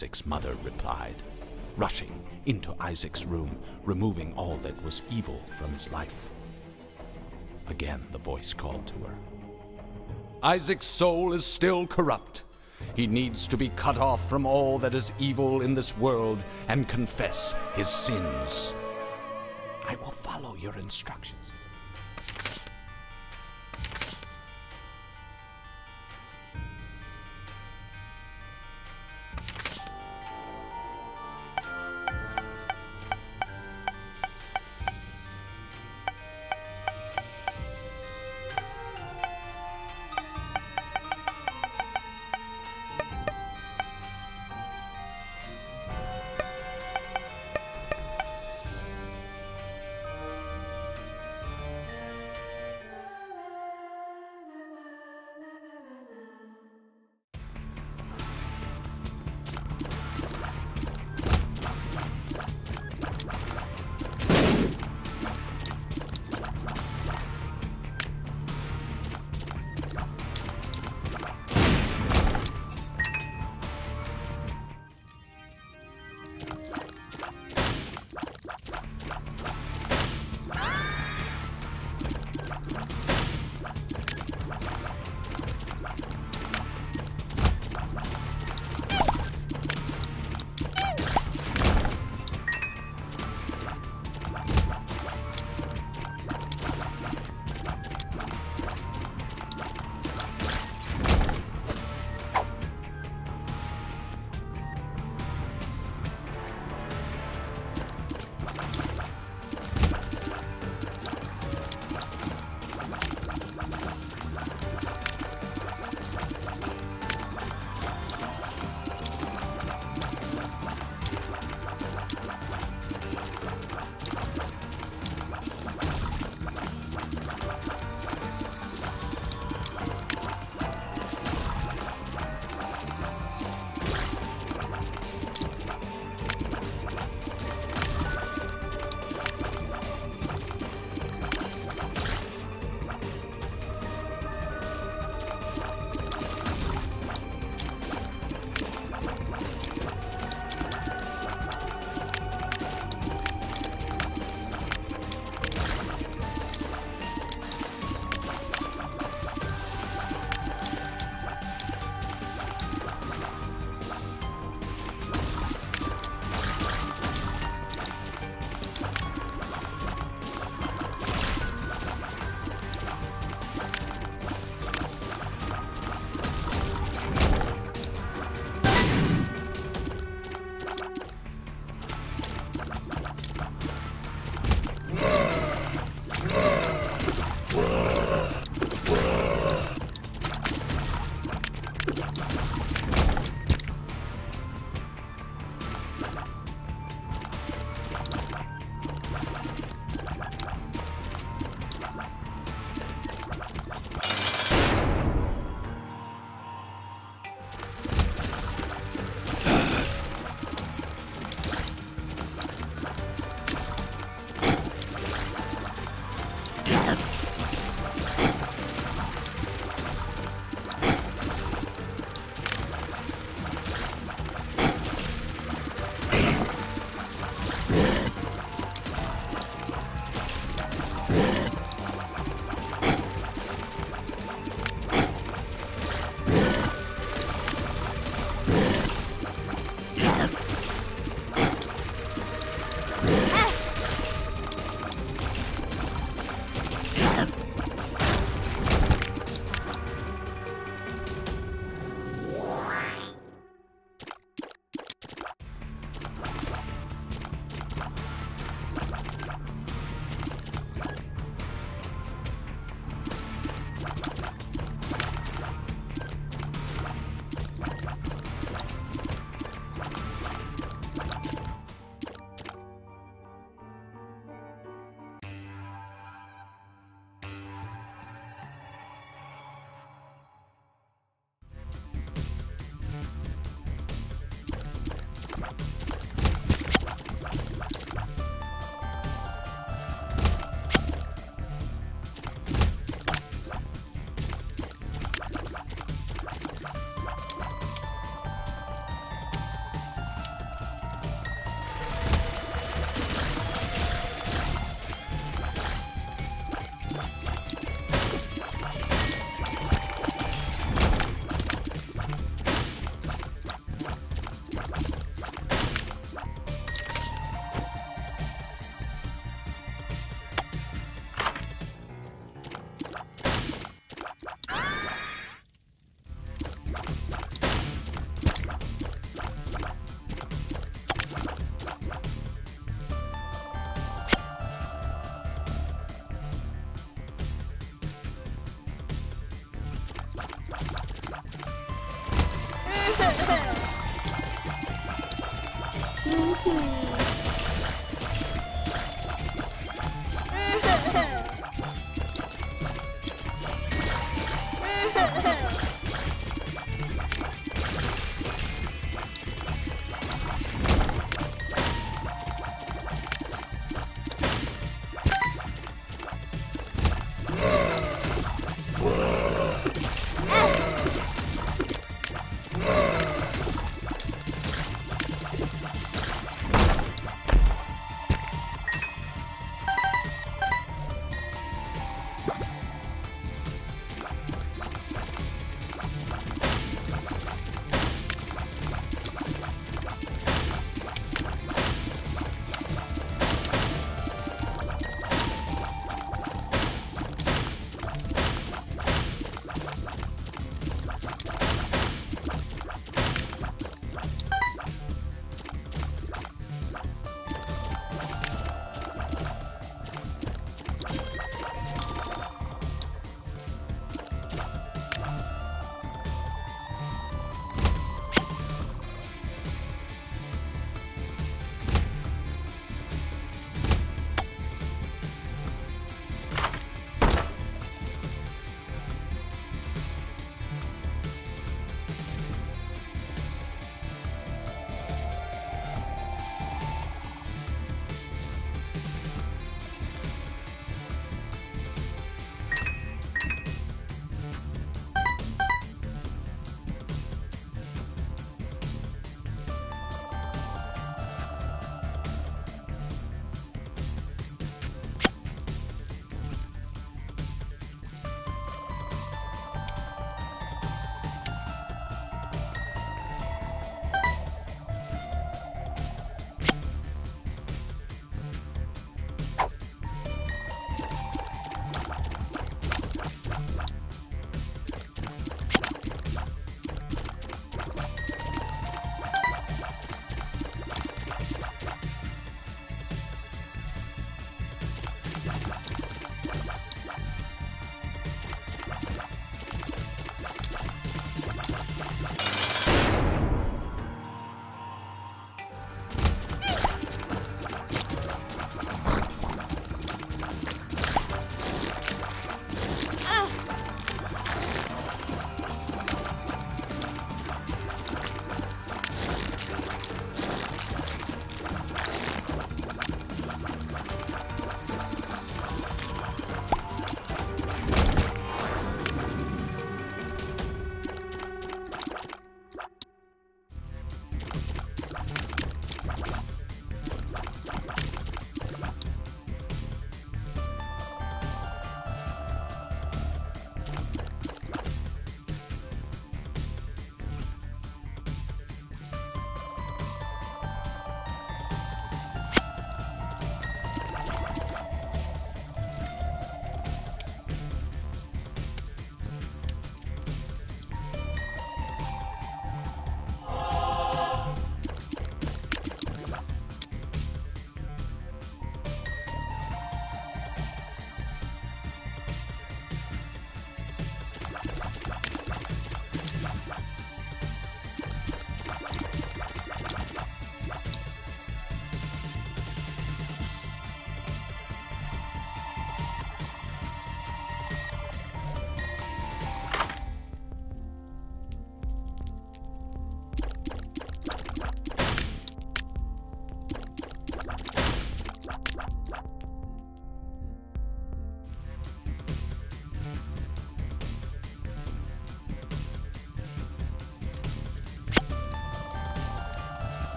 Isaac's mother replied, rushing into Isaac's room, removing all that was evil from his life. Again, the voice called to her. Isaac's soul is still corrupt. He needs to be cut off from all that is evil in this world and confess his sins. I will follow your instructions.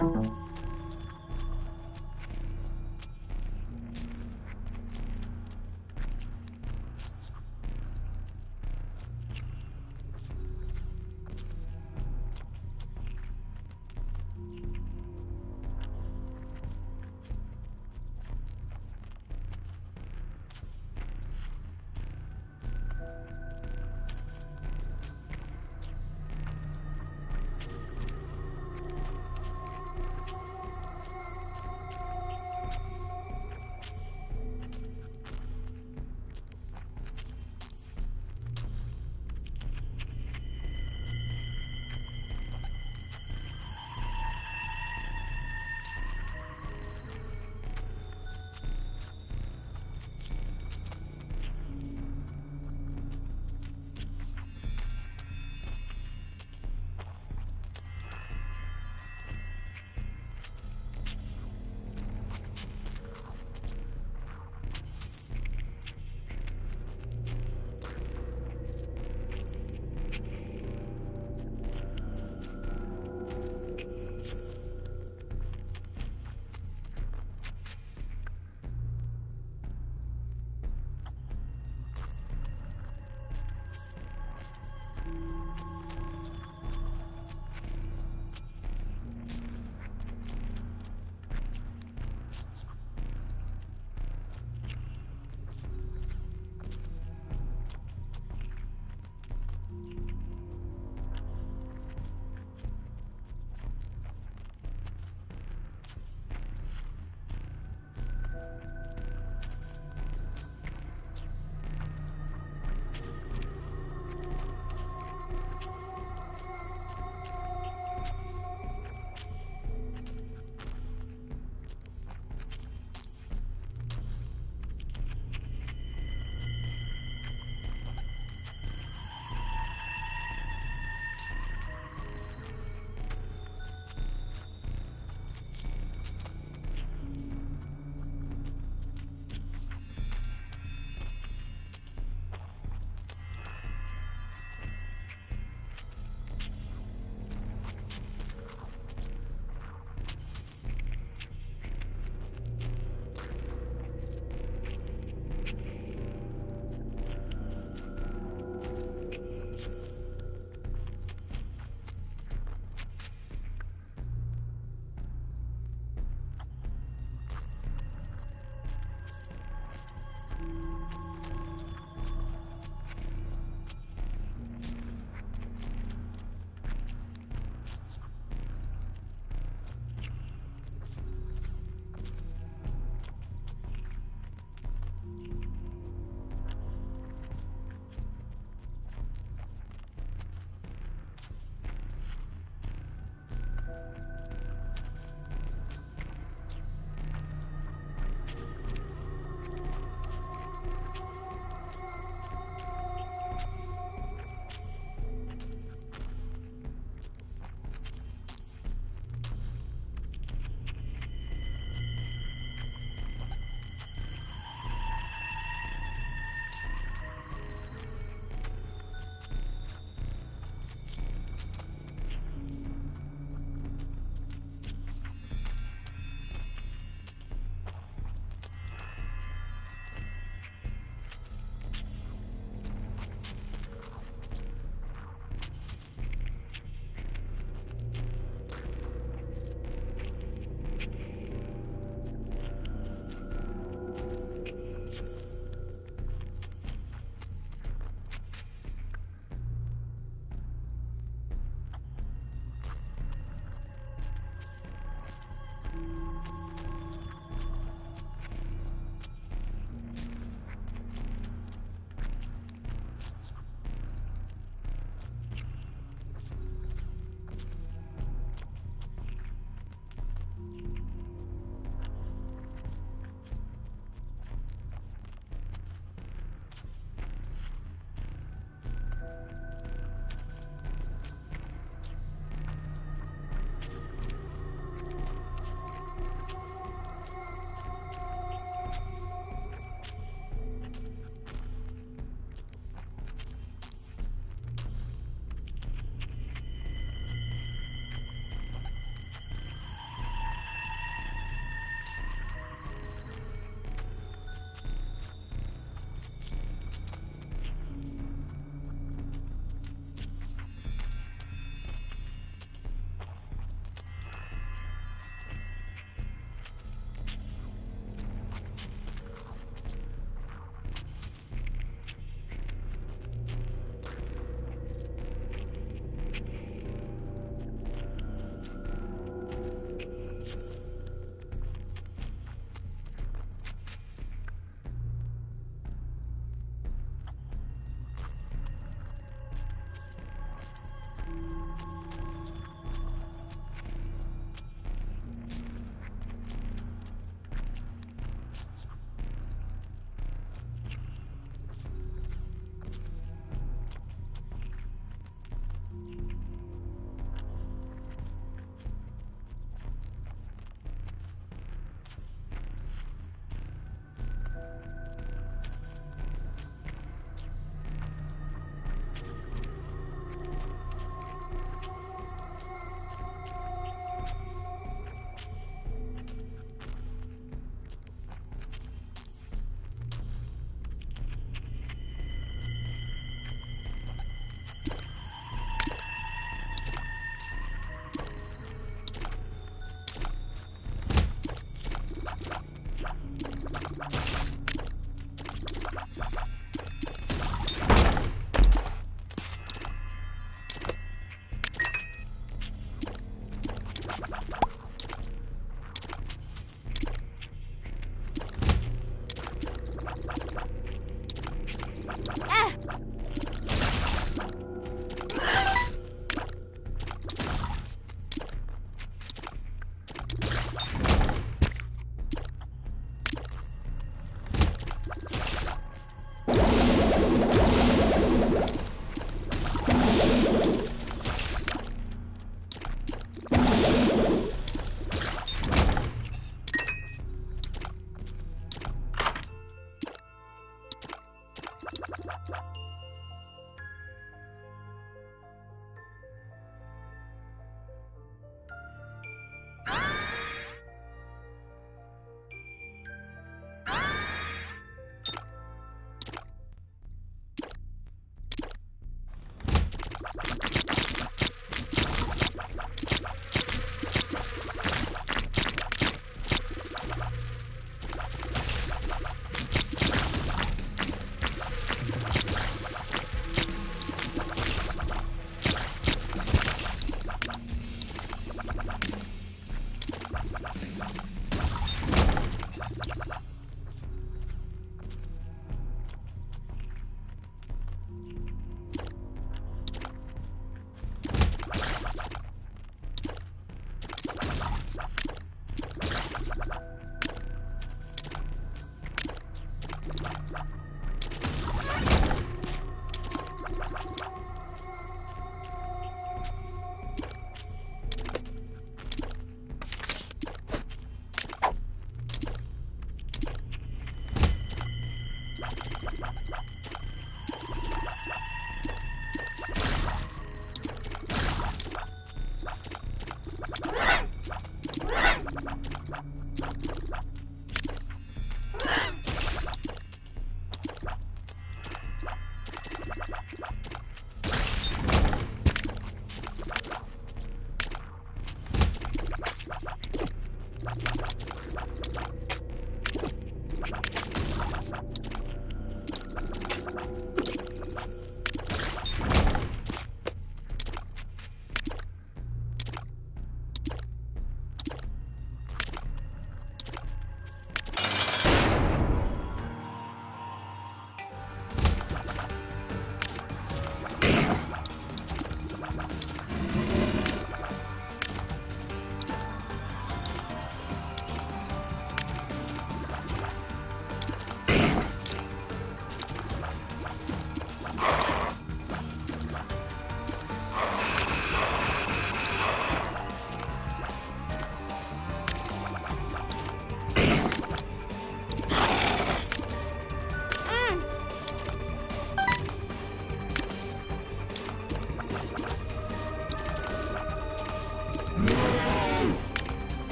了。